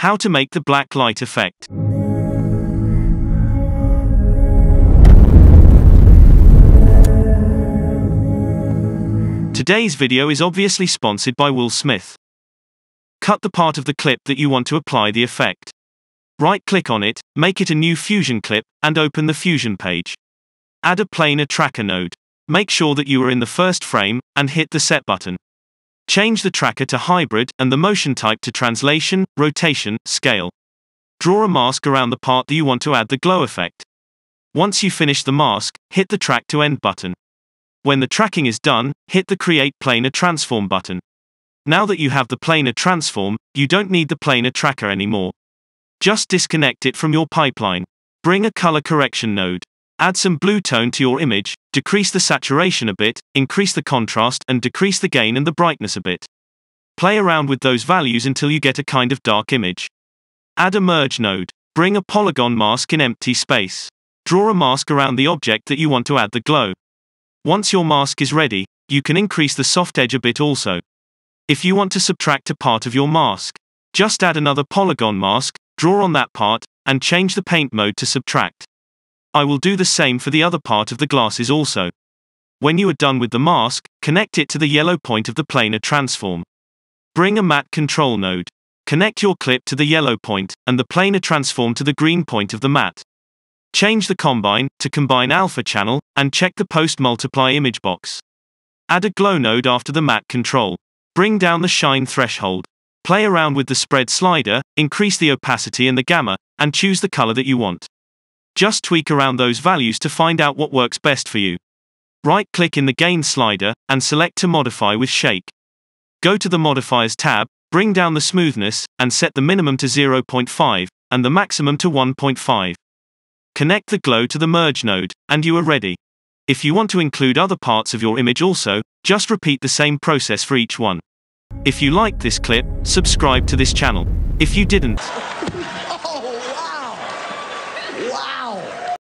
How to make the black light effect. Today's video is obviously sponsored by Will Smith. Cut the part of the clip that you want to apply the effect. Right-click on it, make it a new Fusion clip, and open the Fusion page. Add a planar tracker node. Make sure that you are in the first frame, and hit the Set button. Change the tracker to Hybrid, and the motion type to Translation, Rotation, Scale. Draw a mask around the part that you want to add the glow effect. Once you finish the mask, hit the Track to End button. When the tracking is done, hit the Create Planar Transform button. Now that you have the planar transform, you don't need the planar tracker anymore. Just disconnect it from your pipeline. Bring a color correction node. Add some blue tone to your image, decrease the saturation a bit, increase the contrast, and decrease the gain and the brightness a bit. Play around with those values until you get a kind of dark image. Add a merge node. Bring a polygon mask in empty space. Draw a mask around the object that you want to add the glow. Once your mask is ready, you can increase the soft edge a bit also. If you want to subtract a part of your mask, just add another polygon mask, draw on that part, and change the paint mode to subtract. I will do the same for the other part of the glasses also. When you are done with the mask, connect it to the yellow point of the planar transform. Bring a matte control node. Connect your clip to the yellow point, and the planar transform to the green point of the matte. Change the combine to combine alpha channel, and check the post multiply image box. Add a glow node after the matte control. Bring down the shine threshold. Play around with the spread slider, increase the opacity and the gamma, and choose the color that you want. Just tweak around those values to find out what works best for you. Right-click in the Gain slider, and select to modify with Shake. Go to the Modifiers tab, bring down the smoothness, and set the minimum to 0.5, and the maximum to 1.5. Connect the glow to the merge node, and you are ready. If you want to include other parts of your image also, just repeat the same process for each one. If you liked this clip, subscribe to this channel. If you didn't,